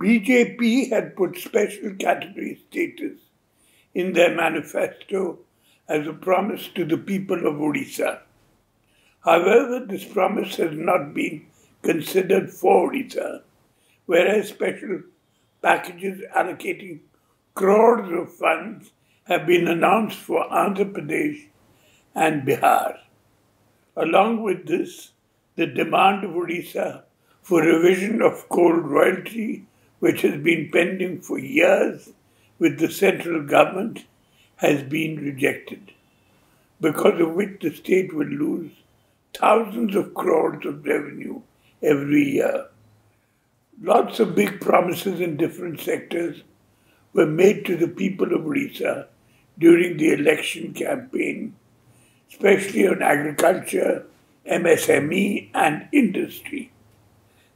BJP had put special category status in their manifesto as a promise to the people of Odisha. However, this promise has not been considered for Odisha, whereas special packages allocating crores of funds have been announced for Andhra Pradesh and Bihar. Along with this, the demand of Odisha for revision of coal royalty, which has been pending for years with the central government, has been rejected, because of which the state will lose thousands of crores of revenue every year. Lots of big promises in different sectors were made to the people of Odisha during the election campaign, especially on agriculture, MSME, and industry.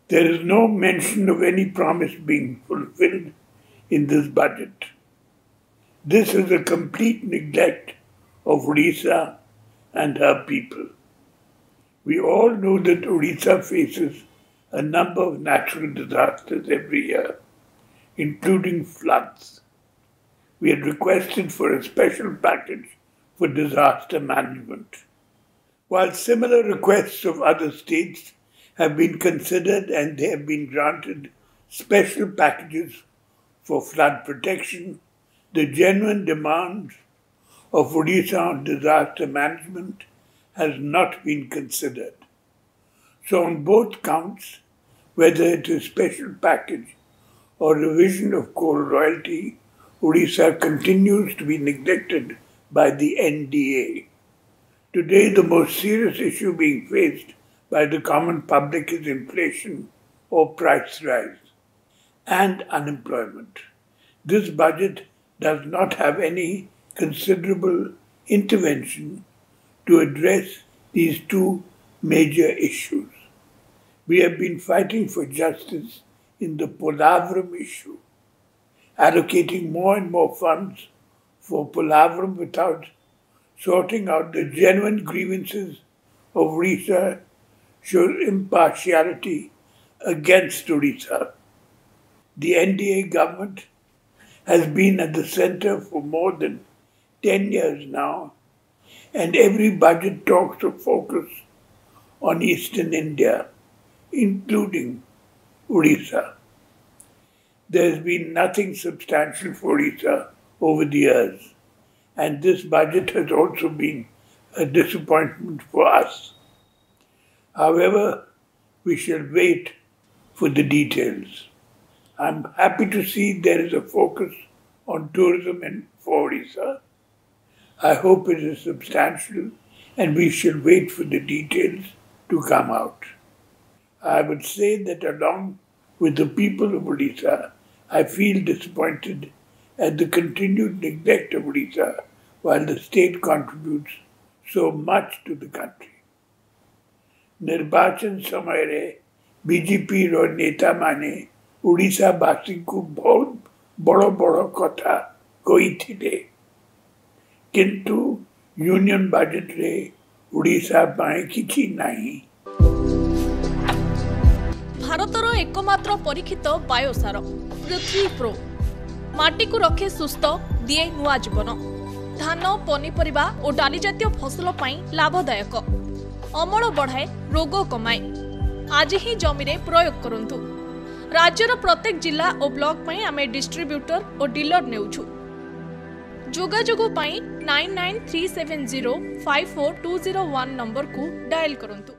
There is no mention of any promise being fulfilled in this budget. This is a complete neglect of Odisha and her people. We all know that Odisha faces a number of natural disasters every year, including floods. We had requested for a special package for disaster management. While similar requests of other states have been considered and they have been granted special packages for flood protection, the genuine demand of Odisha on disaster management has not been considered. So, on both counts, whether it is special package or revision of coal royalty, Odisha continues to be neglected by the NDA. Today, the most serious issue being faced by the common public is inflation or price rise and unemployment. This budget does not have any considerable intervention to address these two major issues. We have been fighting for justice in the Polavaram issue, allocating more and more funds for Polavaram without sorting out the genuine grievances of Odisha show impartiality against Odisha. The NDA government has been at the center for more than 10 years now, and every budget talks of focus on eastern India, including Odisha. There has been nothing substantial for Odisha over the years, and this budget has also been a disappointment for us. However, we shall wait for the details. I'm happy to see there is a focus on tourism in Odisha. I hope it is substantial and we shall wait for the details to come out. I would say that along with the people of Odisha, I feel disappointed at the continued neglect of Odisha while the state contributes so much to the country. ନିର୍ବାଚନ ସମୟରେ ବିଜେପିର ନେତାମାନେ ଓଡ଼ିଶାବାସୀଙ୍କୁ ବହୁତ ବଡ଼ ବଡ଼ କଥା କହିଥିଲେ କିନ୍ତୁ ୟୁନିୟନ ବାଜେଟରେ ଓଡ଼ିଶା ପାଇଁ କିଛି ନାହିଁ ଭାରତର ଏକମାତ୍ର ପରୀକ୍ଷିତ ବାୟୋସାର ପୃଥ୍ୱୀ ପ୍ରୋ ମାଟିକୁ ରଖେ ସୁସ୍ଥ ଦିଏ ନୂଆ ଜୀବନ ଧାନ ପନିପରିବା ଓ ଡାଲି ଜାତୀୟ ଫସଲ ପାଇଁ ଲାଭଦାୟକ অমল বঢ়ায় রোগ কমায় আজ হি জমি প্রয়োগ করতু রাজ্যর প্রত্যেক জেলা ও ব্লক পাই আমি ডিস্ট্রিব্যুটর ও ডিলর নেউছু যোগাযোগ পাই nine nine three seven zero five four two zero one নম্বরকু dial করতু